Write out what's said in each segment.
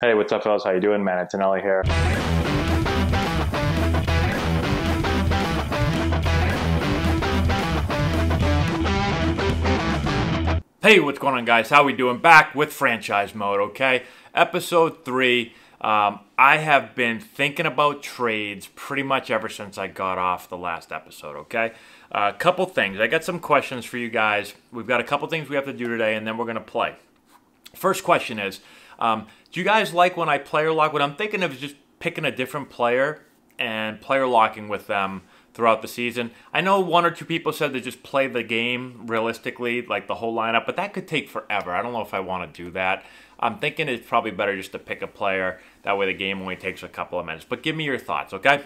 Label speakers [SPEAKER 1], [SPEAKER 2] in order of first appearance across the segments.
[SPEAKER 1] Hey, what's up, fellas? How you doing, man? It's Anelli here.
[SPEAKER 2] Hey, what's going on, guys? How we doing? Back with franchise mode, okay? Episode three. Um, I have been thinking about trades pretty much ever since I got off the last episode, okay? A uh, couple things. I got some questions for you guys. We've got a couple things we have to do today, and then we're going to play. First question is um, Do you guys like when I player lock? What I'm thinking of is just picking a different player and player locking with them throughout the season. I know one or two people said to just play the game realistically, like the whole lineup, but that could take forever. I don't know if I want to do that. I'm thinking it's probably better just to pick a player. That way the game only takes a couple of minutes. But give me your thoughts, okay?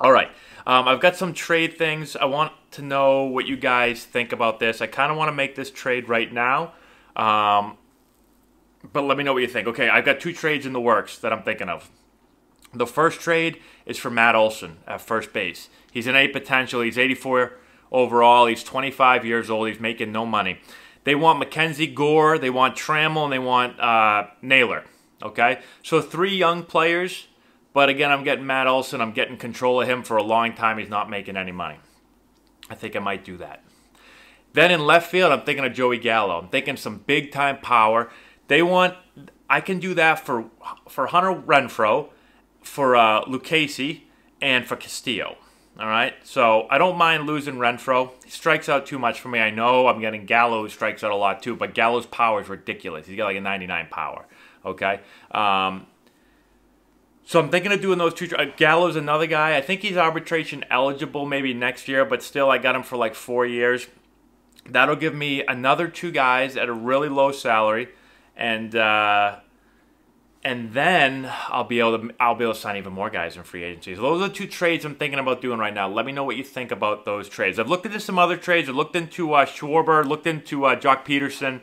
[SPEAKER 2] All right. Um, I've got some trade things. I want to know what you guys think about this. I kind of want to make this trade right now. Um, but let me know what you think. Okay, I've got two trades in the works that I'm thinking of. The first trade is for Matt Olson at first base. He's an A potential. He's 84 overall. He's 25 years old. He's making no money. They want Mackenzie Gore, they want Trammell, and they want uh, Naylor. Okay, so three young players. But again, I'm getting Matt Olson. I'm getting control of him for a long time. He's not making any money. I think I might do that. Then in left field, I'm thinking of Joey Gallo. I'm thinking some big time power. They want. I can do that for for Hunter Renfroe, for uh, Lucchesi, and for Castillo. All right, so I don't mind losing Renfroe. He strikes out too much for me. I know I'm getting Gallo who strikes out a lot too, but Gallo's power is ridiculous. He's got like a 99 power. Okay, um, so I'm thinking of doing those two. Uh, Gallo's another guy. I think he's arbitration eligible maybe next year, but still I got him for like four years. That'll give me another two guys at a really low salary and uh, and then I'll be able to I'll be able to sign even more guys in free agency. So those are the two trades I'm thinking about doing right now. Let me know what you think about those trades. I've looked into some other trades. I've looked into uh, Schwarber, looked into uh, Joc Pederson.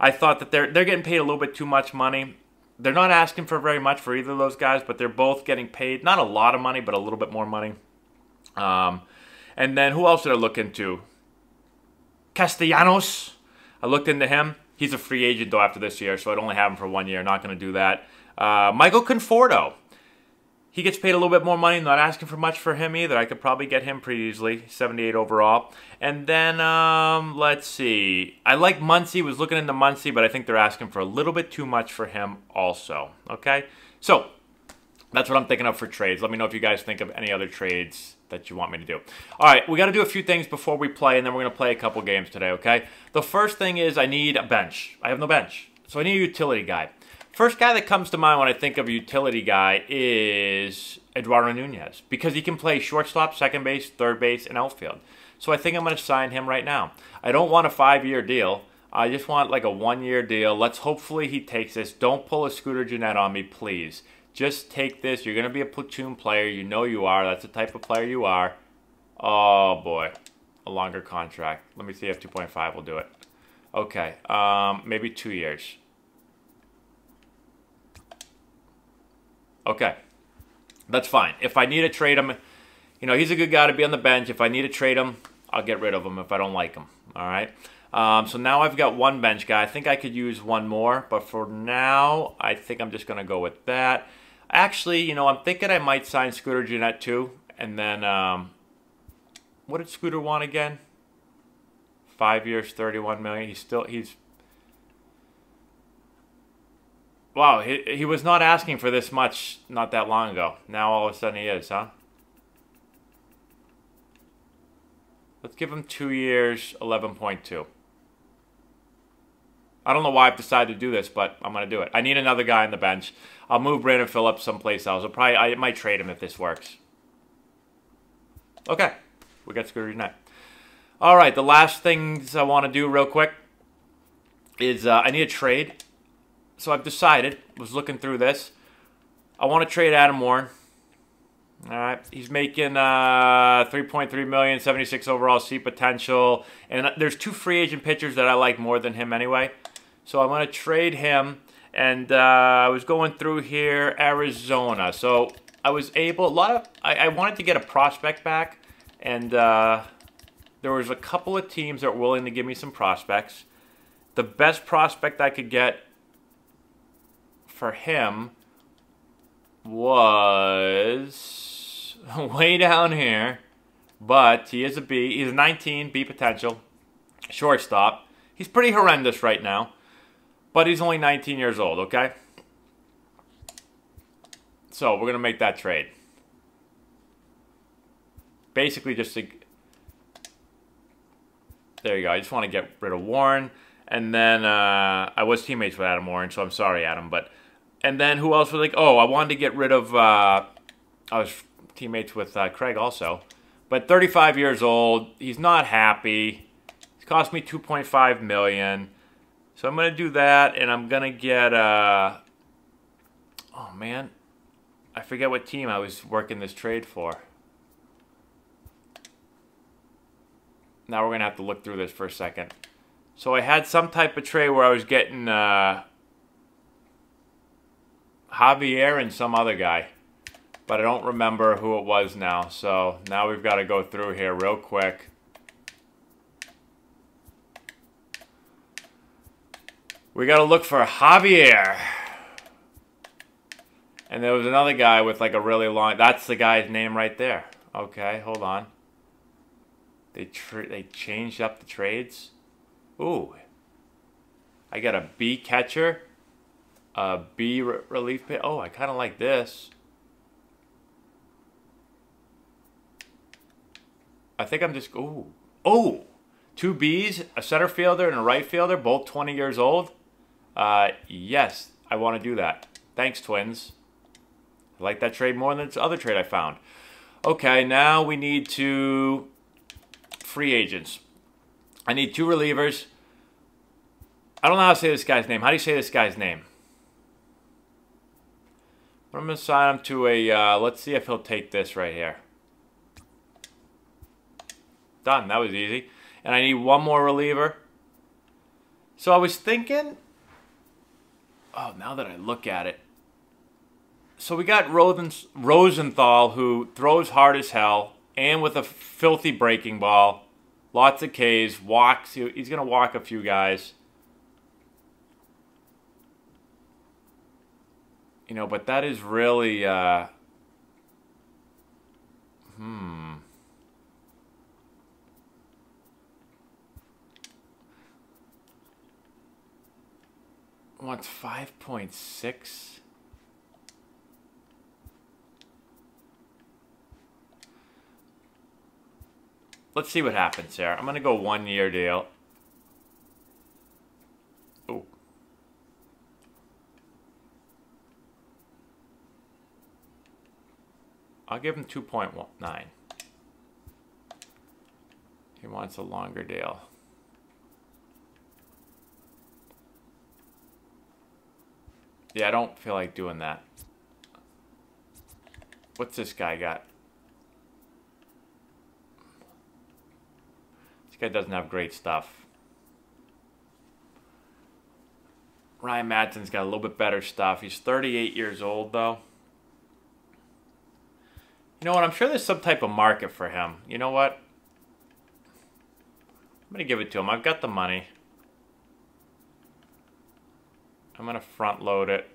[SPEAKER 2] I thought that they're they're getting paid a little bit too much money. They're not asking for very much for either of those guys, but they're both getting paid not a lot of money, but a little bit more money. Um, and then who else did I look into? Castellanos. I looked into him. He's a free agent though after this year, so I'd only have him for one year. Not going to do that. Uh, Michael Conforto. He gets paid a little bit more money. Not asking for much for him either. I could probably get him pretty easily. 78 overall. And then, um, let's see. I like Muncy. Was looking into Muncy, but I think they're asking for a little bit too much for him also. Okay? So, that's what I'm thinking of for trades. Let me know if you guys think of any other trades that you want me to do. All right, we got to do a few things before we play, and then we're going to play a couple games today, okay? The first thing is I need a bench. I have no bench, so I need a utility guy. First guy that comes to mind when I think of a utility guy is Eduardo Nunez because he can play shortstop, second base, third base, and outfield. So I think I'm going to sign him right now. I don't want a five-year deal. I just want like a one-year deal. Let's hopefully he takes this. Don't pull a Scooter Gennett on me, please. Just take this. You're going to be a platoon player. You know you are. That's the type of player you are. Oh, boy. A longer contract. Let me see if 2.5 will do it. Okay. Um, maybe two years. Okay. That's fine. If I need to trade him, you know, he's a good guy to be on the bench. If I need to trade him, I'll get rid of him if I don't like him. All right. Um, so now I've got one bench guy. I think I could use one more, but for now, I think I'm just going to go with that. Actually, you know, I'm thinking I might sign Scooter Gennett too. And then, um, what did Scooter want again? Five years, 31 million. He's still, he's, wow, he, he was not asking for this much not that long ago. Now all of a sudden he is, huh? Let's give him two years, 11.2. I don't know why I've decided to do this, but I'm going to do it. I need another guy on the bench. I'll move Brandon Phillips someplace else. I'll probably, I might trade him if this works. Okay, we got Scooter tonight. All right, the last things I want to do real quick is uh, I need a trade. So I've decided, was looking through this. I want to trade Adam Warren. All right, he's making uh, 3.3 million, 76 overall C potential, and there's two free agent pitchers that I like more than him anyway. So I'm going to trade him. And uh, I was going through here, Arizona. So I was able, a lot of, I, I wanted to get a prospect back. And uh, there was a couple of teams that were willing to give me some prospects. The best prospect I could get for him was way down here, but he is a B. He's 19, B potential, shortstop. He's pretty horrendous right now, but he's only 19 years old, okay? So we're going to make that trade. Basically just to... There you go. I just want to get rid of Warren. And then uh, I was teammates with Adam Warren, so I'm sorry, Adam. But and then who else was like? Oh, I wanted to get rid of. Uh, I was teammates with uh, Craig also, but 35 years old. He's not happy. It's cost me 2.5 million, so I'm gonna do that, and I'm gonna get. Uh, oh man, I forget what team I was working this trade for. Now we're gonna have to look through this for a second. So I had some type of trade where I was getting uh, Javier and some other guy. But I don't remember who it was now. So now we've got to go through here real quick. We got to look for Javier. And there was another guy with like a really long... That's the guy's name right there. Okay, hold on. They, they changed up the trades. Ooh. I got a B catcher, a B re relief pit. Oh, I kind of like this. I think I'm just, ooh. Oh, two Bs, a center fielder and a right fielder, both 20 years old. Uh, yes, I want to do that. Thanks, Twins. I like that trade more than the other trade I found. Okay, now we need to free agents. I need two relievers. I don't know how to say this guy's name. How do you say this guy's name? But I'm going to sign him to a, uh, let's see if he'll take this right here. Done. That was easy. And I need one more reliever. So I was thinking, oh, now that I look at it. So we got Rosenthal, who throws hard as hell, and with a filthy breaking ball. Lots of Ks, walks. He's going to walk a few guys. You know, but that is really, uh, hmm. Wants 5.6. Let's see what happens here. I'm going to go one year deal. Oh. I'll give him 2.9. He wants a longer deal. Yeah, I don't feel like doing that. What's this guy got? This guy doesn't have great stuff. Ryan Madson's got a little bit better stuff. He's 38 years old, though. You know what? I'm sure there's some type of market for him. You know what? I'm going to give it to him. I've got the money. I'm going to front load it.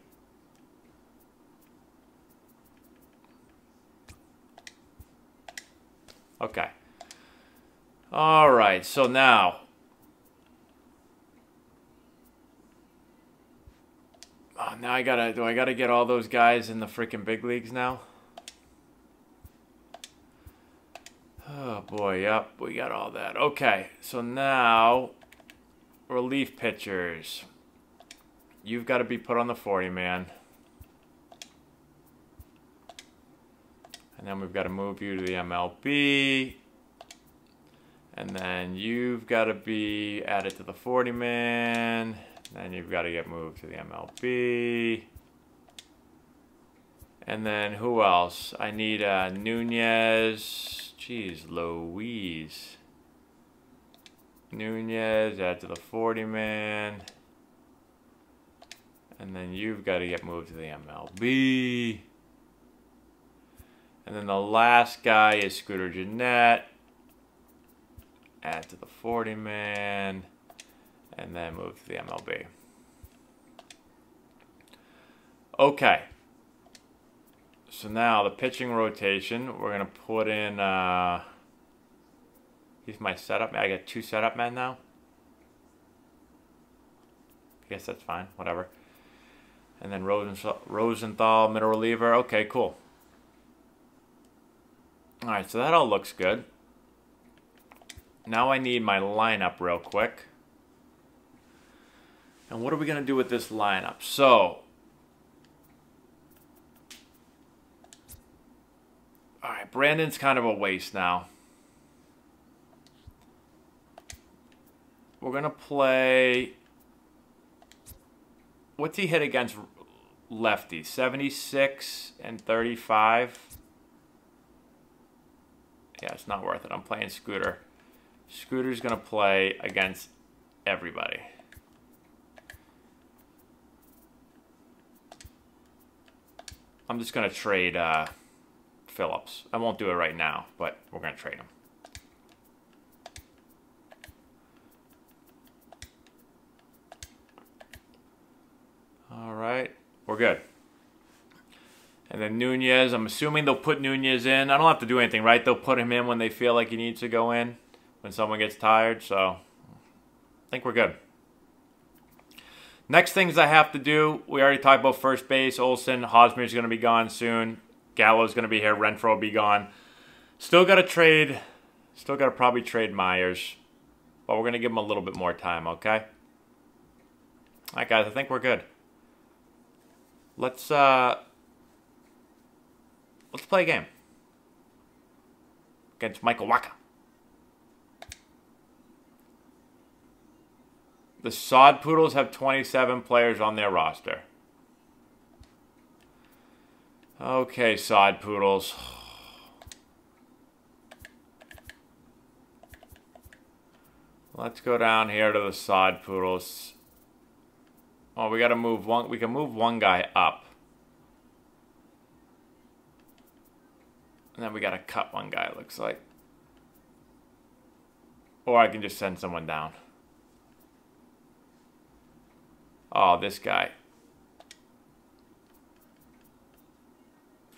[SPEAKER 2] Okay. All right, so now. Oh, now I gotta, do I gotta get all those guys in the freaking big leagues now? Oh boy, yep, we got all that. Okay, so now, relief pitchers. You've got to be put on the 40 man. And then we've got to move you to the MLB. And then you've got to be added to the 40 man. Then you've got to get moved to the MLB. And then who else? I need uh, Nunez. Jeez, Louise. Nunez, add to the 40 man. And then you've got to get moved to the MLB. And then the last guy is Scooter Gennett. add to the 40 man, and then move to the MLB. Okay. So now the pitching rotation, we're going to put in. Uh, he's my setup. I got two setup men now. I guess that's fine. Whatever. And then Rosenthal, middle reliever. Okay, cool. All right, so that all looks good. Now I need my lineup real quick. And what are we going to do with this lineup? So, all right, Brandon's kind of a waste now. We're going to play. What's he hit against lefties? 76 and 35. Yeah, it's not worth it. I'm playing Scooter. Scooter's going to play against everybody. I'm just going to trade uh, Phillips. I won't do it right now, but we're going to trade him. All right, we're good. And then Nunez, I'm assuming they'll put Nunez in. I don't have to do anything, right? They'll put him in when they feel like he needs to go in, when someone gets tired. So I think we're good. Next things I have to do, we already talked about first base. Olson, Hosmer's going to be gone soon. Gallo's going to be here. Renfroe will be gone. Still got to trade. Still got to probably trade Myers. But we're going to give him a little bit more time, okay? All right, guys, I think we're good. Let's, uh... Let's play a game. Against Michael Wacha. The Sod Poodles have 27 players on their roster. Okay, Sod Poodles. Let's go down here to the Sod Poodles. Oh, we got to move one. We can move one guy up. And then we got to cut one guy, looks like. Or I can just send someone down. Oh, this guy.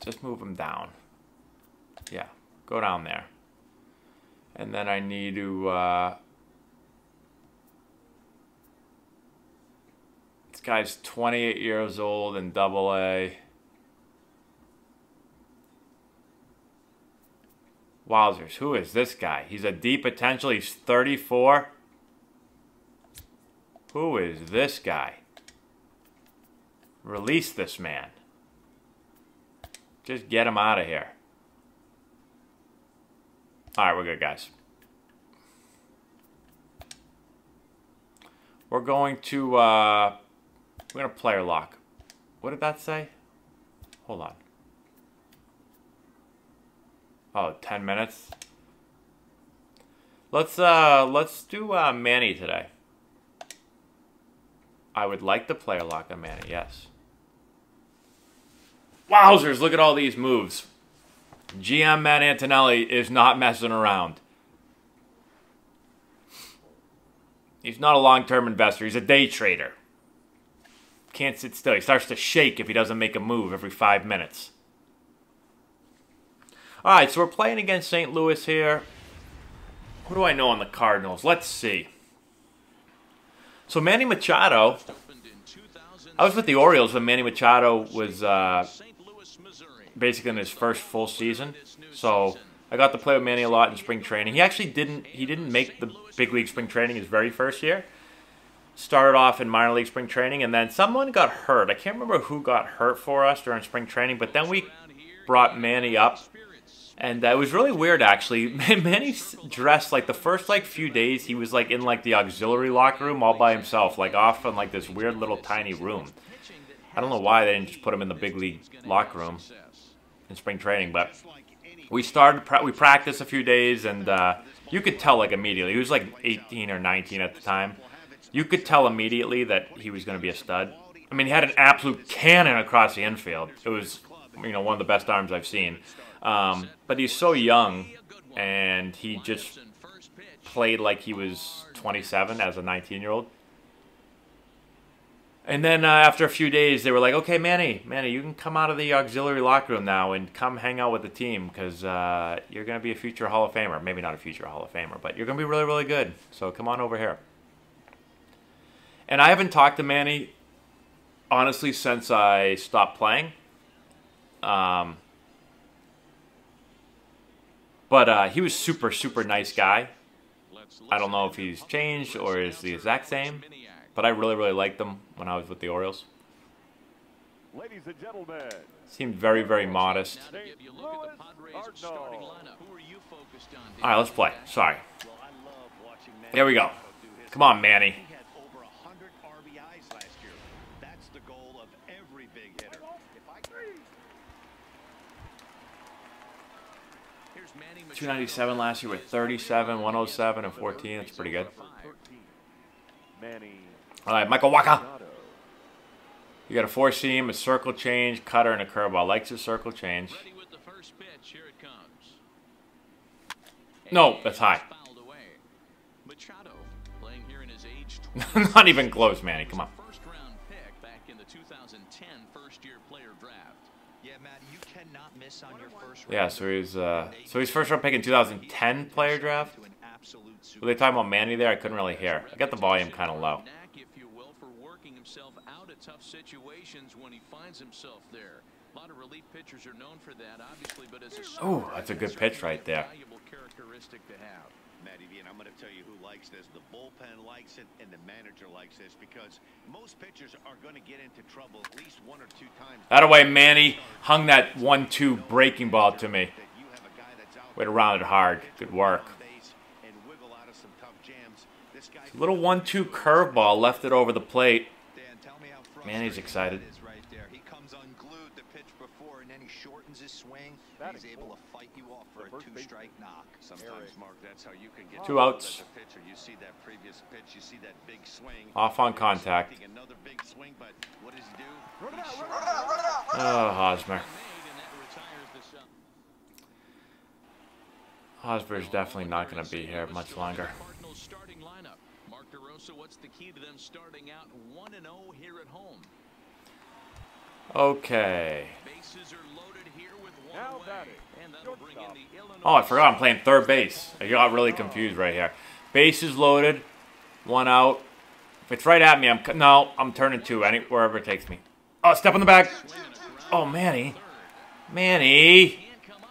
[SPEAKER 2] Just move him down. Yeah, go down there. And then I need to... Uh, guy's 28 years old in double A. Wowzers, who is this guy? He's a D potential. He's 34. Who is this guy? Release this man. Just get him out of here. Alright, we're good, guys. We're going to, uh, we're going to player lock. What did that say? Hold on. Oh, 10 minutes. Let's uh let's do uh Manny today. I would like to player lock on Manny, yes. Wowzers, look at all these moves. GM Matt Antonelli is not messing around. He's not a long-term investor. He's a day trader. Can't sit still. He starts to shake if he doesn't make a move every five minutes. All right, so we're playing against St. Louis here. What do I know on the Cardinals? Let's see. So Manny Machado, I was with the Orioles when Manny Machado was uh, basically in his first full season. So I got to play with Manny a lot in spring training. He actually didn't he didn't make the big league spring training his very first year. Started off in minor league spring training, and then someone got hurt. I can't remember who got hurt for us during spring training, but then we brought Manny up and uh, it was really weird, actually. Manny dressed like the first like few days he was like in like the auxiliary locker room all by himself, like off in like this weird little tiny room. I don't know why they didn't just put him in the big league locker room in spring training, but we started we practiced a few days, and uh, you could tell like immediately. He was like 18 or 19 at the time. You could tell immediately that he was going to be a stud. I mean, he had an absolute cannon across the infield. It was you know one of the best arms I've seen. Um, but he's so young, and he just played like he was 27 as a 19 year old. And then uh, after a few days, they were like, "Okay, Manny, Manny, you can come out of the auxiliary locker room now and come hang out with the team because uh, you're going to be a future Hall of Famer. Maybe not a future Hall of Famer, but you're going to be really, really good. So come on over here." And I haven't talked to Manny honestly since I stopped playing. Um, but uh, he was super, super nice guy. I don't know if he's changed or is the exact same, but I really, really liked him when I was with the Orioles.
[SPEAKER 3] Ladies and gentlemen,
[SPEAKER 2] Seemed very, very modest. All right, let's play. Sorry. Here we go. Come on, Manny.
[SPEAKER 4] He had over 100 RBIs last year. That's the goal of every big hitter. If I
[SPEAKER 2] 297 last year with 37, 107, and 14. That's pretty good. All right, Michael
[SPEAKER 3] Wacha.
[SPEAKER 2] You got a four seam, a circle change, cutter, and a curveball. Likes a circle change.
[SPEAKER 5] Ready with the first pitch. Here it comes.
[SPEAKER 2] No, that's high.
[SPEAKER 5] Fouled away. Machado playing here in his age
[SPEAKER 2] Not even close, Manny. Come on.
[SPEAKER 4] Yeah,
[SPEAKER 2] so he's uh, so he's first round pick in 2010 player draft.
[SPEAKER 4] To an absolute
[SPEAKER 2] Were they talking about Manny there? I couldn't really hear. I got the volume kind of low.
[SPEAKER 5] Knack, if you will, for working himself out of tough situations when he finds himself there. A lot of relief pitchers are known for that, obviously, but as a
[SPEAKER 2] Ooh, that's a good pitch right there.
[SPEAKER 5] A Valuable characteristic to have.
[SPEAKER 4] Matty V, and I'm going to tell you who likes this. The bullpen likes it, and the manager likes this because most pitchers are going to get into trouble at least one or two times.
[SPEAKER 2] That way, Manny hung that one-two breaking ball to me.
[SPEAKER 4] That you a guy that's out
[SPEAKER 2] Way to round it hard. Good work.
[SPEAKER 4] on base and wiggle out of some tough jams. This guy
[SPEAKER 2] Little one-two curveball left it over the plate.
[SPEAKER 4] Dan, tell me how
[SPEAKER 2] Manny's excited.
[SPEAKER 4] that is right there. He comes unglued the pitch before, and then he shortens his swing.
[SPEAKER 3] Batting
[SPEAKER 4] He's able to fight you off for a two-strike knock. Sometimes, Mark, that's how you can get
[SPEAKER 2] Two outs.
[SPEAKER 4] as pitcher. You see that previous pitch, you see that big swing.
[SPEAKER 2] Off on contact.
[SPEAKER 4] expecting Another big swing, but what does he do?
[SPEAKER 3] Run it
[SPEAKER 4] He
[SPEAKER 3] out, run it out, run it out.
[SPEAKER 2] Oh, Hosmer.
[SPEAKER 5] Made, and that retires the sub.
[SPEAKER 2] Hosmer's definitely not going to be here much longer.
[SPEAKER 5] Cardinals starting lineup. Mark DeRosa, what's the key to them starting out 1-0 here at home?
[SPEAKER 2] Okay.
[SPEAKER 5] Bases are loaded here with one
[SPEAKER 3] Now
[SPEAKER 5] away.
[SPEAKER 3] batting,
[SPEAKER 5] And that'll bring in
[SPEAKER 3] shortstop.
[SPEAKER 5] the Illinois
[SPEAKER 2] Oh, I forgot I'm playing third base. I got really confused right here. Bases loaded, one out. If it's right at me, I'm no, I'm turning two. Any wherever it takes me. Oh, step on the back. Oh, Manny, Manny.
[SPEAKER 5] Can't come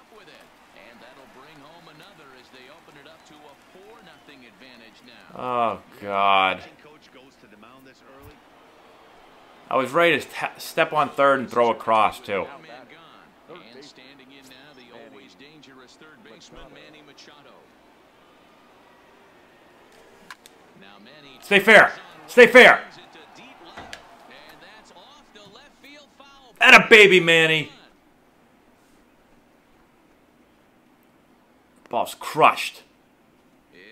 [SPEAKER 2] I was ready to step on third and throw across too.
[SPEAKER 5] Now man gone. And standing in now, the always dangerous third baseman, Manny Machado. Now Manny
[SPEAKER 2] Stay fair. Stay fair.
[SPEAKER 5] turns it to deep left. And that's off the left field foul.
[SPEAKER 2] And a baby, Manny. Ball's crushed.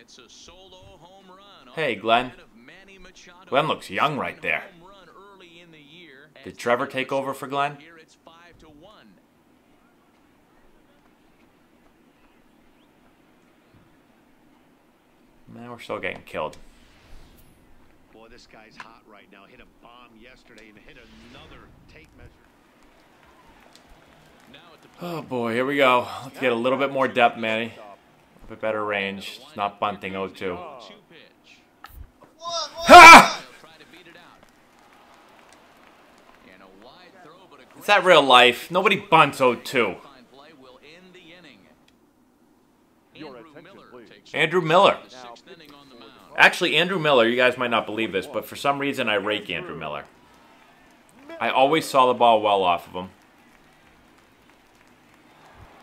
[SPEAKER 5] It's a solo home run.
[SPEAKER 2] Hey, Glenn.
[SPEAKER 5] bat of Manny Machado.
[SPEAKER 2] Glenn looks young right there.
[SPEAKER 5] Home run early in the year.
[SPEAKER 2] Did Trevor take over for Glenn?
[SPEAKER 5] Here it's five to one.
[SPEAKER 2] Man, we're still getting killed.
[SPEAKER 4] Boy, this guy's hot right now. Hit a bomb yesterday and hit another tape measure.
[SPEAKER 5] Now at the
[SPEAKER 2] Oh boy, here we go. Let's get a little bit more depth, Manny. A bit better range. It's not bunting 0-2.
[SPEAKER 5] two.
[SPEAKER 2] Ha!
[SPEAKER 5] They'll try to beat it out. And a wide throw, but a
[SPEAKER 2] Is that real life? Nobody bunts 0-2.
[SPEAKER 5] fine play will end the inning.
[SPEAKER 3] Your
[SPEAKER 5] Andrew Miller
[SPEAKER 3] please.
[SPEAKER 5] takes
[SPEAKER 2] Andrew Miller.
[SPEAKER 5] the sixth inning on the mound.
[SPEAKER 2] Actually, Andrew Miller, you guys might not believe this, but for some reason I rake Andrew Miller. I always saw the ball well off of him.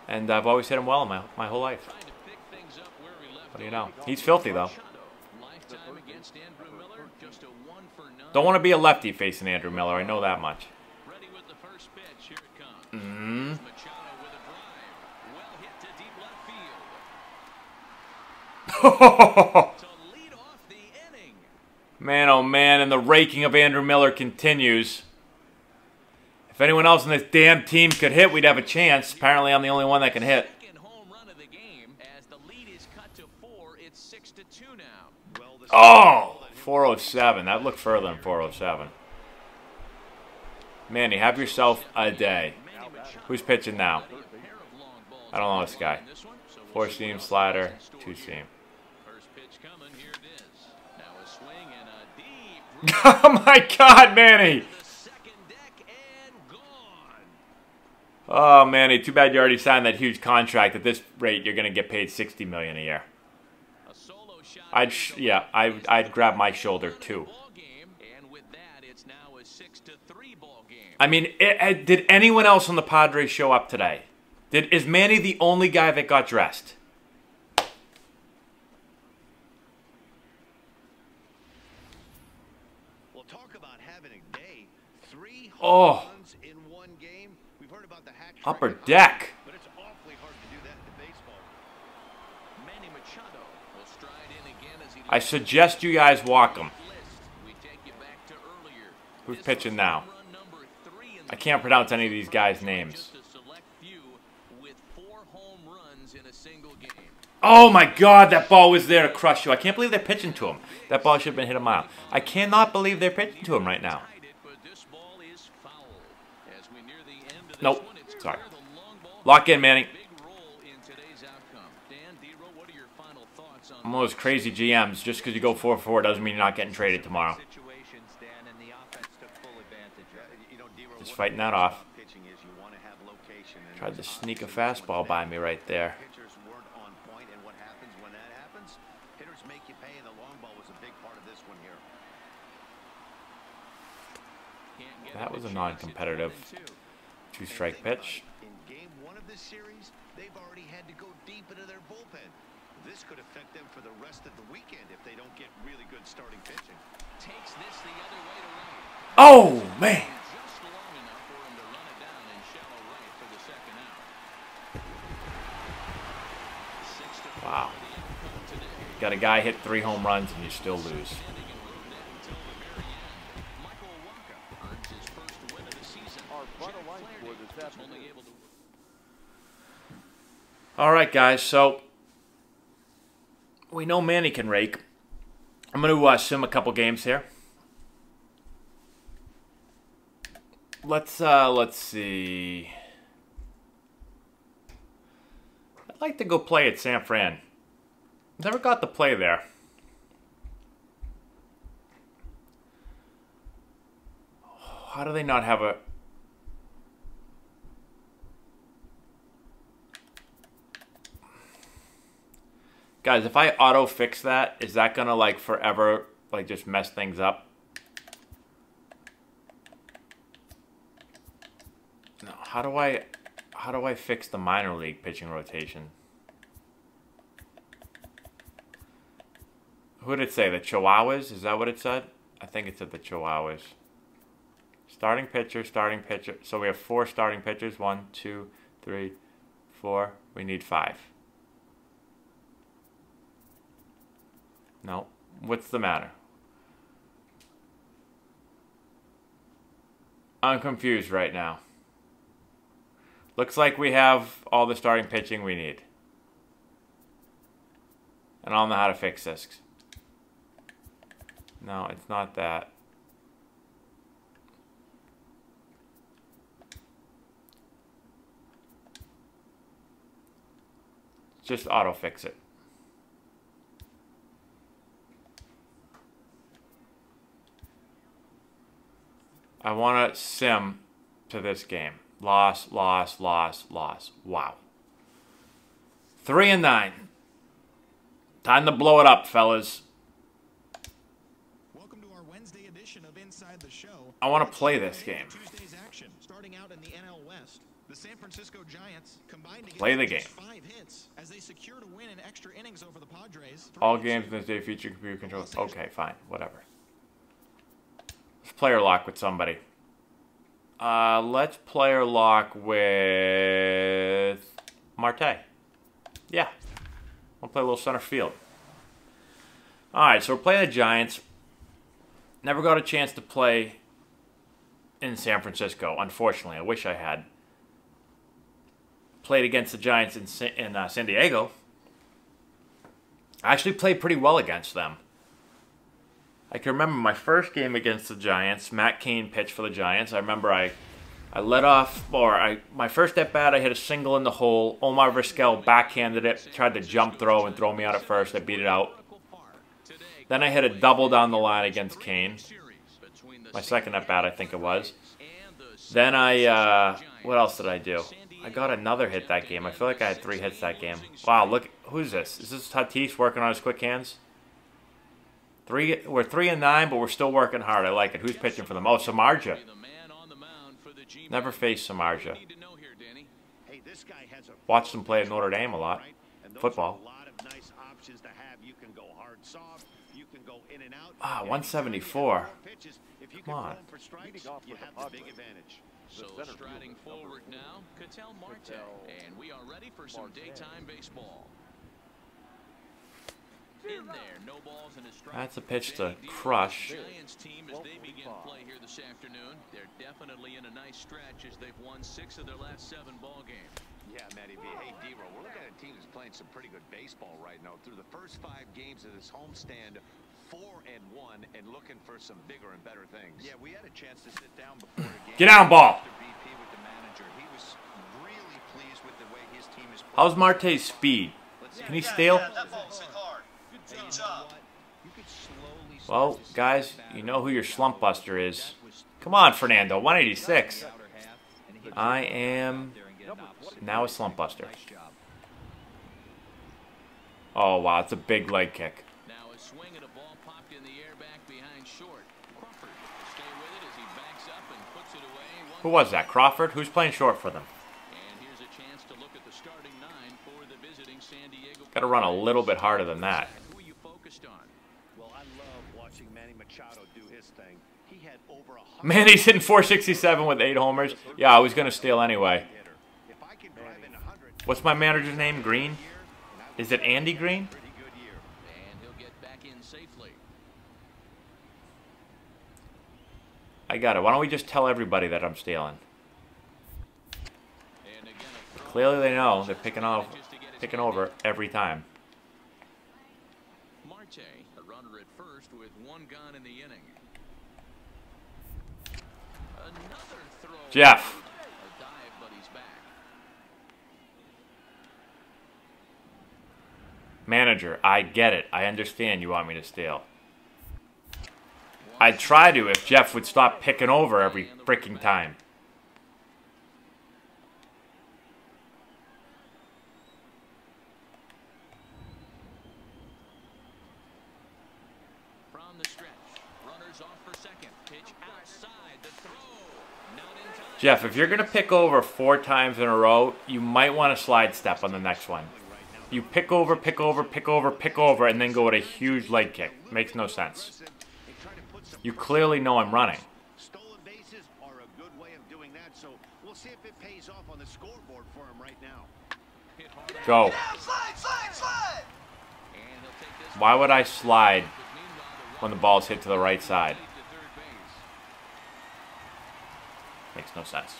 [SPEAKER 2] And I've always hit him well in my, my whole life.
[SPEAKER 5] Trying to pick things up where he left
[SPEAKER 2] What do you know? He's filthy, though.
[SPEAKER 5] Machado, Lifetime against Andrew Miller, just a one for none.
[SPEAKER 2] Don't want to be a lefty facing Andrew Miller. I know that much.
[SPEAKER 5] Inning. Mm-hmm.
[SPEAKER 2] Man, oh man, and the raking of Andrew Miller continues. If anyone else in this damn team could hit, we'd have a chance. Apparently, I'm the only one that can hit.
[SPEAKER 5] Second home run of the game as the lead is cut to four. It's six to two now.
[SPEAKER 4] Well, this
[SPEAKER 2] Oh, 407. That looked further than 407. Manny, have yourself a day. Who's pitching now? I don't know this guy. Four seam slider, two seam. Oh my God, Manny! Oh, Manny, too bad you already signed that huge contract. At this rate, you're gonna get paid sixty million a year. I'd yeah, I I'd grab my shoulder too.
[SPEAKER 5] ball game, and with that, it's now a six to three ball game.
[SPEAKER 2] I mean, it, it- did anyone else on the Padres show up today? Did is Manny the only guy that got dressed?
[SPEAKER 4] Well, talk about having a day. Three
[SPEAKER 2] Oh.
[SPEAKER 4] home runs in one game. We've heard about the hat
[SPEAKER 2] Upper deck.
[SPEAKER 4] But it's awfully hard to do that in baseball.
[SPEAKER 5] Manny Machado will stride in again as he
[SPEAKER 2] I suggest you guys walk him.
[SPEAKER 5] We take you back to earlier.
[SPEAKER 2] Who's pitching now?
[SPEAKER 5] home run number three in
[SPEAKER 2] I can't pronounce any of these guys' names.
[SPEAKER 5] Just a select few with four home runs in a single game.
[SPEAKER 2] Oh my God, that ball was there to crush you. I can't believe they're pitching to him. That ball should have been hit a mile. I cannot believe they're pitching to him right now.
[SPEAKER 5] Tied it, but this ball is foul. As we near the end of this
[SPEAKER 2] Nope. Sorry.
[SPEAKER 5] clear the long ball
[SPEAKER 2] Lock in, Manny.
[SPEAKER 5] big role in today's outcome. Dan Dero, what are your final thoughts on
[SPEAKER 2] I'm one of those crazy GMs. Just because you go 4 4 doesn't mean you're not getting traded tomorrow.
[SPEAKER 6] situations, Dan, and the offense took full advantage of it.
[SPEAKER 4] You know, Dero,
[SPEAKER 2] Just
[SPEAKER 4] one
[SPEAKER 2] fighting that off.
[SPEAKER 4] about Pitching is you want to have location. and
[SPEAKER 2] Tried to sneak a fastball by me right there.
[SPEAKER 4] Pitchers weren't on point, and what happens when that happens? Hitters make you pay, and the long ball was a big part of this one here.
[SPEAKER 5] Can't get
[SPEAKER 2] That
[SPEAKER 5] him
[SPEAKER 2] was
[SPEAKER 5] to
[SPEAKER 2] a
[SPEAKER 5] chase it
[SPEAKER 2] non-competitive
[SPEAKER 5] two.
[SPEAKER 2] two
[SPEAKER 4] And
[SPEAKER 2] strike pitch.
[SPEAKER 4] In game one of this series, they've already had to go deep into their bullpen. This could affect them for the rest of the weekend if they don't get really good starting pitching.
[SPEAKER 5] Takes this the other way to.
[SPEAKER 2] Oh, man.
[SPEAKER 5] Just long enough for him to run it down in shallow right for the second out. Six to four
[SPEAKER 2] Wow.
[SPEAKER 5] the outcome today.
[SPEAKER 2] Got a guy hit three home runs and you still lose. All right, guys. So we know Manny can rake. I'm going to uh, sim a couple games here. Let's uh, let's see. I'd like to go play at San Fran. Never got the play there. How do they not have a Guys, if I auto fix that, is that gonna like forever like just mess things up? No, how do I how do I fix the minor league pitching rotation? Who did it say? The Chihuahuas? Is that what it said? I think it said the Chihuahuas. Starting pitcher, starting pitcher. So we have four starting pitchers. One, two, three, four. We need five. No. What's the matter? I'm confused right now. Looks like we have all the starting pitching we need. And I don't know how to fix this. No, it's not that. Just auto fix it. I want to sim to this game. Loss, loss, loss, loss. Wow. Three and nine. Time to blow it up, fellas.
[SPEAKER 7] Welcome to our Wednesday edition of Inside the Show.
[SPEAKER 2] I wanna play this game.
[SPEAKER 7] for Tuesday's action, starting out in the NL West. The San Francisco Giants combined to
[SPEAKER 2] Play the game.
[SPEAKER 7] five hits as they secured a win in extra innings over the Padres.
[SPEAKER 2] All games in this day feature computer control. Okay, fine, whatever. Let's player lock with somebody. Uh, let's player lock with Marte. Yeah, we'll play a little center field. All right, so we're playing the Giants. Never got a chance to play in San Francisco. Unfortunately, I wish I had. Played against the Giants in in uh, San Diego. I actually played pretty well against them. I can remember my first game against the Giants. Matt Cain pitched for the Giants. I remember I, I let off, or I my first at bat, I hit a single in the hole. Omar Vizquel backhanded it, tried to jump throw and throw me out at first. I beat it out. Then I hit a double down the line against Cain. My second at bat, I think it was. Then I, uh, what else did I do? I got another hit that game. I feel like I had three hits that game. Wow, look, who's this? Is this Tatis working on his quick hands? Three, we're three and nine, but we're still working hard. I like it. Who's pitching for them? Oh, Samardzija. Never faced Samardzija.
[SPEAKER 4] Hey, this guy has a
[SPEAKER 2] Watched him play at Notre Dame a lot. Football. Ah, 174.
[SPEAKER 4] Pitches, If you
[SPEAKER 2] Come
[SPEAKER 4] can
[SPEAKER 2] on.
[SPEAKER 4] throw 'em for strikes,
[SPEAKER 3] Leading off
[SPEAKER 4] you
[SPEAKER 3] with the
[SPEAKER 4] have the big advantage.
[SPEAKER 5] So
[SPEAKER 3] center
[SPEAKER 5] striding
[SPEAKER 3] fielder, number
[SPEAKER 5] forward now, Ketel Marte.
[SPEAKER 3] Ketel
[SPEAKER 5] And we are ready for some daytime baseball. In there, no balls and a strike.
[SPEAKER 2] That's a pitch to crush.
[SPEAKER 5] Giants team as they begin play here this afternoon. They're definitely in a nice stretch as they've won six of their last seven ball games.
[SPEAKER 4] Yeah, Matty B. Hey, D-Roll, we're looking at a team that's playing some pretty good baseball right now. Through the first five games of this homestand, four and one, and looking for some bigger and better things. Yeah, we had a chance to sit down before the game.
[SPEAKER 2] Get down, ball.
[SPEAKER 4] Mr. BP with the. He was really pleased with the way his team is playing.
[SPEAKER 2] How's Marte's speed? Can he steal? Well, guys, you know who your slump buster is. Come on, Fernando, 186. I am now a slump buster. Oh, wow, it's a big leg kick.
[SPEAKER 5] Now a swing and a ball popped in the air back behind short. Crawford will stay with it as he backs up and puts it away. One
[SPEAKER 2] Who was that? Crawford? Who's playing short for them?
[SPEAKER 5] And here's a chance to look at the starting nine for the visiting San Diego.
[SPEAKER 2] Got to run a little bit harder than that.
[SPEAKER 5] Who are you focused on?
[SPEAKER 4] Well, I love watching Manny Machado do his thing. He had over a
[SPEAKER 2] Manny's hitting 467 with eight homers. Yeah, I was going to steal anyway.
[SPEAKER 4] hitter. If I can drive in a hundred
[SPEAKER 2] What's my manager's name? Green?
[SPEAKER 4] here, and I
[SPEAKER 2] Is it Andy Green?
[SPEAKER 4] pretty good year.
[SPEAKER 5] And he'll get back in safely.
[SPEAKER 2] I got it. Why don't we just tell everybody that I'm stealing?
[SPEAKER 5] And again, a throw
[SPEAKER 2] Clearly they know. They're picking off,
[SPEAKER 5] just to get his
[SPEAKER 2] picking over every time.
[SPEAKER 5] Marte, a runner at first with one gone in the inning. Another throw.
[SPEAKER 2] Jeff.
[SPEAKER 5] A dive, but he's back.
[SPEAKER 2] Manager, I get it. I understand you want me to steal. I'd try to if Jeff would stop picking over every freaking time.
[SPEAKER 5] From the stretch, runners off for second. Pitch outside the throw. Not in time.
[SPEAKER 2] Jeff, if you're going to pick over four times in a row, you might want to slide step on the next one. You pick over, pick over, pick over, pick over, and then go with a huge leg kick. Makes no sense.
[SPEAKER 4] Listen, they try to put some
[SPEAKER 2] You clearly know I'm running.
[SPEAKER 4] Stolen bases are a good way of doing that, so we'll see if it pays off on the scoreboard for him right now.
[SPEAKER 2] Go.
[SPEAKER 5] And he'll take this
[SPEAKER 2] Why would I slide when the ball's hit to the right side?
[SPEAKER 5] to third base.
[SPEAKER 2] Makes no sense.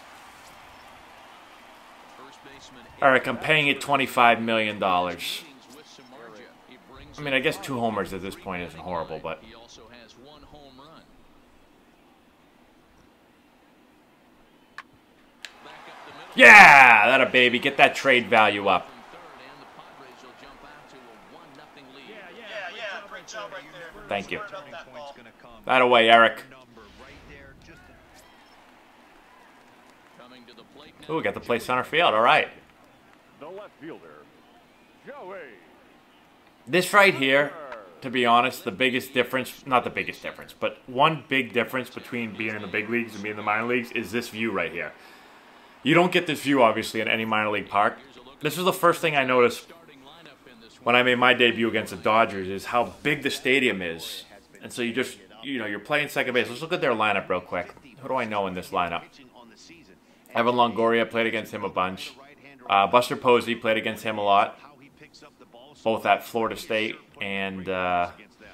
[SPEAKER 5] First baseman
[SPEAKER 2] Eric, I'm paying you $25 million. I
[SPEAKER 5] innings with Samardzija. He brings
[SPEAKER 2] mean, I guess two homers at this point isn't horrible, but
[SPEAKER 5] He also has one home run. Back up the middle.
[SPEAKER 2] Yeah, that a baby. Get that trade value up.
[SPEAKER 5] The.
[SPEAKER 2] Thank you. That away, Eric.
[SPEAKER 5] The.
[SPEAKER 2] Ooh, got to play center field. All right.
[SPEAKER 3] The left fielder, Joey.
[SPEAKER 2] This right here, to be honest, the biggest difference, not the biggest difference, but one big difference between being in the big leagues and being in the minor leagues is this view right here. You don't get this view, obviously, in any minor league park. This was the first thing I noticed when I made my debut against the Dodgers is how big the stadium is. And so you just, you know, you're playing second base. Let's look at their lineup real quick. Who do I know in this lineup? Evan Longoria played against him a bunch. Uh, Buster Posey played against him a lot, both at Florida State and uh,
[SPEAKER 4] against them.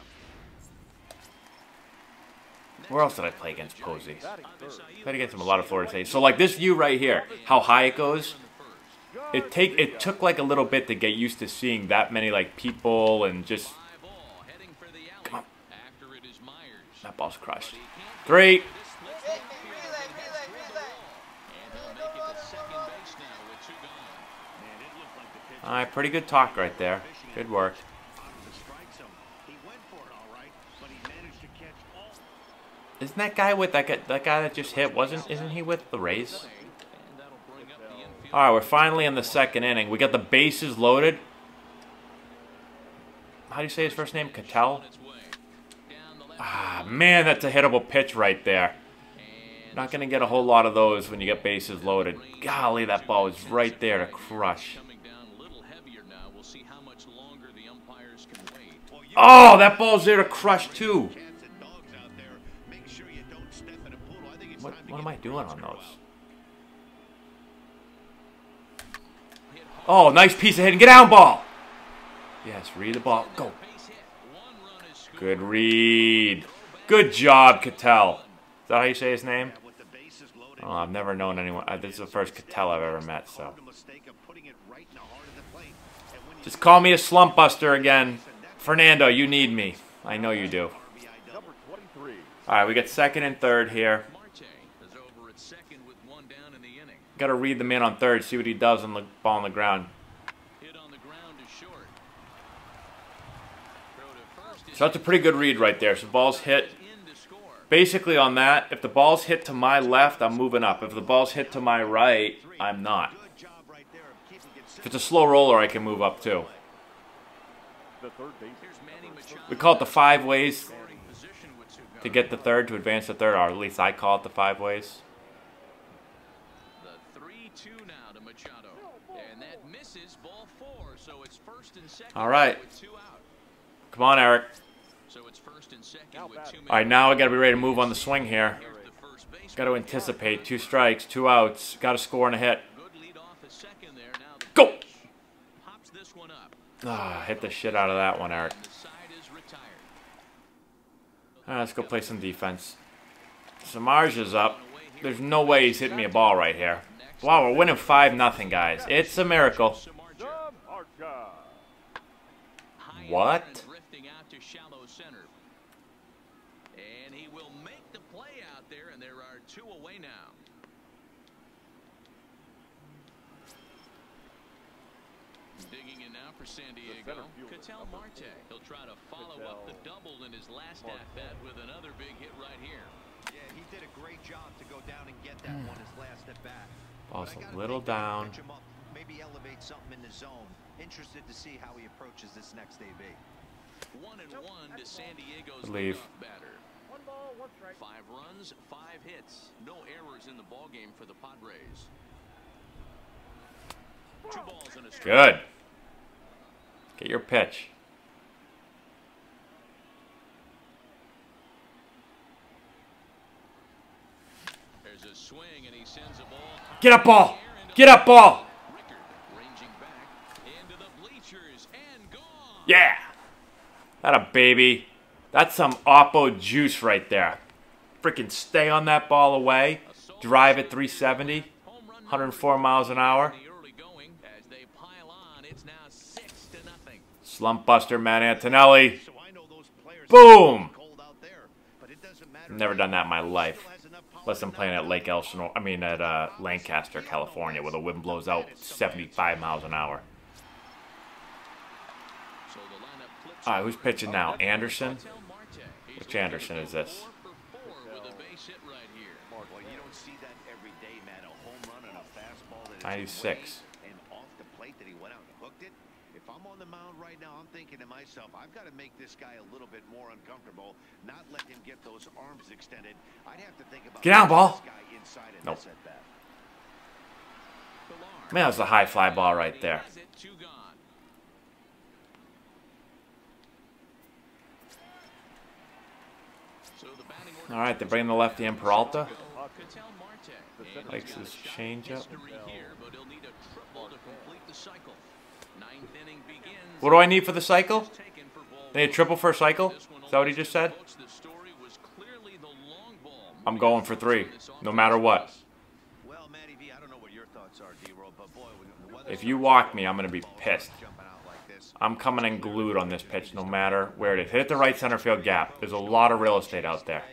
[SPEAKER 2] Where else did I play against Posey? Played against him a lot of Florida State. So like this view right here, how high it goes. It take it took like a little bit to get used to seeing that many like people and just
[SPEAKER 5] is Myers.
[SPEAKER 2] That ball's crushed. Three. All right, pretty good talk right there. Good work. Isn't that guy with that guy, that guy that just hit? Wasn't isn't he with the Rays? All right, we're finally in the second inning. We got the bases loaded. How do you say his first name?
[SPEAKER 5] Ketel.
[SPEAKER 2] Ah, man, that's a hittable pitch right there. Not gonna get a whole lot of those when you get bases loaded. Golly, that ball was right there to crush. Oh, that ball's there to crush too. What,
[SPEAKER 4] time to
[SPEAKER 2] what
[SPEAKER 4] get
[SPEAKER 2] am I doing on those? Oh, nice piece of hitting. Get down, ball. Yes, read the ball. Go.
[SPEAKER 5] Base hit. One run is scored.
[SPEAKER 2] Good read. Good job, Ketel. Is that how you say his name?
[SPEAKER 4] With the bases loaded,
[SPEAKER 2] Oh, I've never known anyone. Uh, this is the first Ketel I've ever met, so.
[SPEAKER 4] the mistake of putting it right in the heart of the plate. And when you
[SPEAKER 2] Just call me a slump buster again. Fernando, you need me. I know you do. All right, we got second and third here.
[SPEAKER 5] Marte is over at second with one down in the inning.
[SPEAKER 2] Got to read the man on third, see what he does on the ball on the ground.
[SPEAKER 5] Hit on the ground is short. Throw to first is
[SPEAKER 2] So that's a pretty good read right there. So ball's hit
[SPEAKER 5] in to score.
[SPEAKER 2] basically on that. If the ball's hit to my left, I'm moving up. If the ball's hit to my right, I'm not.
[SPEAKER 4] good job right there of keeping it
[SPEAKER 2] If it's a slow roller, I can move up too.
[SPEAKER 3] The third base.
[SPEAKER 5] Here's Manny Machado.
[SPEAKER 2] We call it the five ways
[SPEAKER 5] scoring position with two
[SPEAKER 2] to get the third, to advance the third, or at least I call it the five ways.
[SPEAKER 5] The 3-2 now to Machado. And that misses ball four, so it's first and second.
[SPEAKER 2] All right. Come on, Eric. All right, now I got to be ready to move on the swing here. Got to anticipate two strikes, two outs. Got to score and a hit. Go! Ah, hit the shit out of that one, Eric. All right, let's go play some defense. Samarj is up. There's no way he's hitting me a ball right here. Wow, we're winning 5 nothing, guys. It's a miracle.
[SPEAKER 5] Samardzija.
[SPEAKER 3] Sam Archer.
[SPEAKER 5] High in
[SPEAKER 2] What?
[SPEAKER 5] there and Drifting out to shallow center. And he will make the play out there, and there are two away now. Digging in now for San Diego.
[SPEAKER 3] Ketel
[SPEAKER 5] Marte. He'll try to follow up the double in his last at bat with another big hit right here.
[SPEAKER 6] Yeah, he did a great job to go down and get that hmm. one his last at bat.
[SPEAKER 2] Ball's
[SPEAKER 6] But I
[SPEAKER 2] a
[SPEAKER 6] gotta
[SPEAKER 2] little
[SPEAKER 6] think they can
[SPEAKER 2] down.
[SPEAKER 6] Pitch him up, maybe elevate something in the zone. Interested to see how he approaches this next AB.
[SPEAKER 5] One and one to San Diego's
[SPEAKER 2] Leave.
[SPEAKER 5] leadoff batter. Five runs, five hits, no errors in the ball game for the Padres. Two balls and a strike.
[SPEAKER 2] Good. Get your pitch.
[SPEAKER 5] There's a swing and he sends a ball.
[SPEAKER 2] Get up, ball. Get up, ball.
[SPEAKER 5] Rickard ranging back into the bleachers and gone.
[SPEAKER 2] Yeah. That a baby. That's some Oppo juice right there. Freaking stay on that ball away. Drive at 370. 104 miles an hour. Slump buster, Matt Antonelli. Boom. Never done that in my life. Unless I'm playing at Lake Elsinore. I mean, at uh, Lancaster, California, where the wind blows out 75 miles an hour.
[SPEAKER 5] So the lineup flips
[SPEAKER 2] All right, who's pitching now? Anderson? Which Anderson is this?
[SPEAKER 5] four for four with a base hit right here.
[SPEAKER 4] Well, you don't see that every day, man. A home run and a fastball that is
[SPEAKER 2] 96.
[SPEAKER 4] away and off the plate that he went out and hooked it. If I'm on the mound right now, I'm thinking to myself, I've got to make this guy a little bit more uncomfortable, not let him get those arms extended. I'd have to think about
[SPEAKER 2] Get down, ball. Nope. Man, that was a high fly ball right
[SPEAKER 5] He
[SPEAKER 2] there.
[SPEAKER 5] has it, two gone. So the batting order
[SPEAKER 2] All right, they're bringing the lefty in Peralta. Likes his changeup. What do I need for the cycle? They a triple for a cycle? Is that what he just said? I'm going for three, no matter what. If you walk me, I'm going to be pissed. I'm coming in glued on this pitch no matter where it is. Hit it the right center field gap. There's a lot of real estate out there.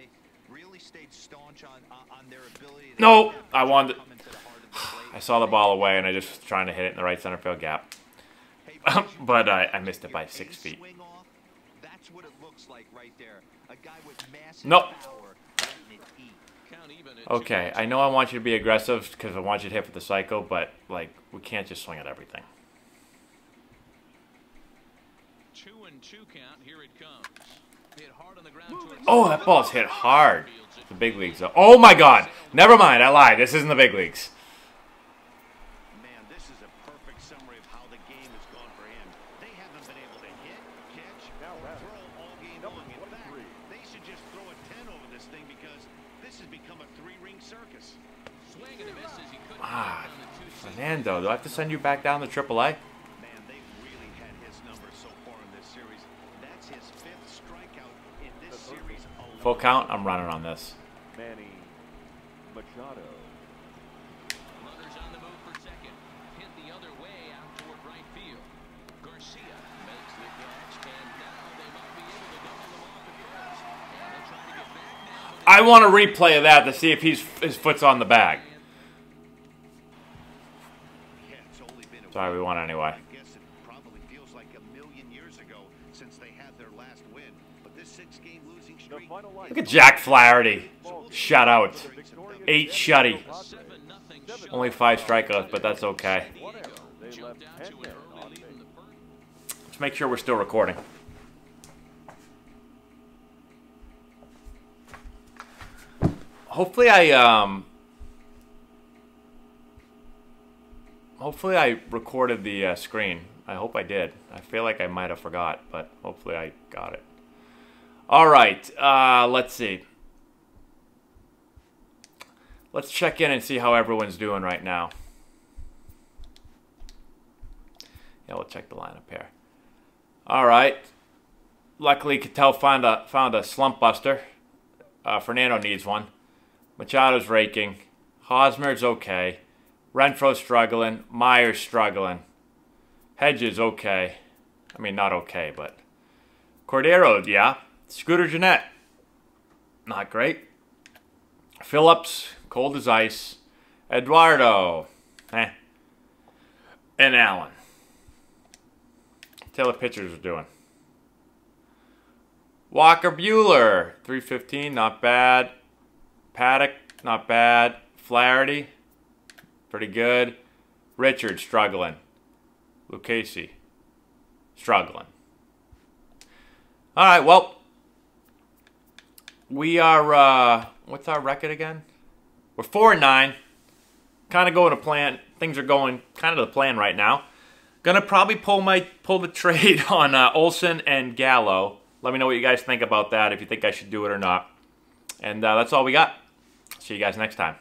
[SPEAKER 6] Really stayed staunch on, on their ability to
[SPEAKER 2] No, I wanted.
[SPEAKER 6] come into the heart of the plate.
[SPEAKER 2] I saw the ball away and I just was trying to hit it in the right center field gap. but I, I missed it by six feet.
[SPEAKER 6] Swing off, that's what it looks like right there. A guy with massive
[SPEAKER 2] Nope.
[SPEAKER 6] power letting it eat.
[SPEAKER 5] Count even at
[SPEAKER 2] Okay, I know I want you to be aggressive because I want you to hit with the cycle, but like we can't just swing at everything.
[SPEAKER 5] two and two count. Here it comes. Hit hard on the ground
[SPEAKER 2] Oh, that ball's hit hard. The big leagues. Though. Oh my God! Never mind. I lied. This isn't the big leagues.
[SPEAKER 4] Man, this is a perfect summary of how the game has gone for him. They haven't been able to hit, catch,
[SPEAKER 3] Now
[SPEAKER 4] throw all game long. In fact, they should just throw a 10 over this thing because this has become a three-ring circus.
[SPEAKER 5] swing and a miss as he couldn't
[SPEAKER 2] Ah,
[SPEAKER 5] connect on the two seam.
[SPEAKER 2] Fernando, do I have to send you back down to AAA?
[SPEAKER 5] And they'll try to get back now. but
[SPEAKER 2] I want a replay of that to see if he's his foot's on the bag.
[SPEAKER 4] Yeah, it's only been a
[SPEAKER 2] Sorry, we won anyway. Look at Jack Flaherty. Shut out. Eight shutty. Only five strikeouts, but that's okay.
[SPEAKER 3] One error. They left
[SPEAKER 5] Jumped out
[SPEAKER 3] 10
[SPEAKER 5] to an
[SPEAKER 3] men
[SPEAKER 5] early
[SPEAKER 3] on
[SPEAKER 5] lead in
[SPEAKER 3] base.
[SPEAKER 5] the first.
[SPEAKER 2] Let's make sure we're still recording. Hopefully I um Hopefully I recorded the uh, screen. I hope I did. I feel like I might have forgot, but hopefully I got it. All right, uh, let's see. Let's check in and see how everyone's doing right now. Yeah, we'll check the lineup here. All right. Luckily, Ketel found a found a slump buster. Uh, Fernando needs one. Machado's raking. Hosmer's okay. Renfroe's struggling. Myers struggling. Hedges okay. I mean, not okay, but Cordero, yeah. Scooter Gennett, not great. Phillips, cold as ice. Eduardo, eh. And Allen. Tell the pitchers are doing. Walker Buehler, 315, not bad. Paddock, not bad. Flaherty, pretty good. Richard, struggling. Lucchesi, struggling. All right, well, we are, uh, what's our record again? We're 4 and 9. Kind of going to plan. Things are going kind of the plan right now. Gonna probably pull my pull the trade on uh, Olson and Gallo. Let me know what you guys think about that. If you think I should do it or not. And uh, that's all we got. See you guys next time.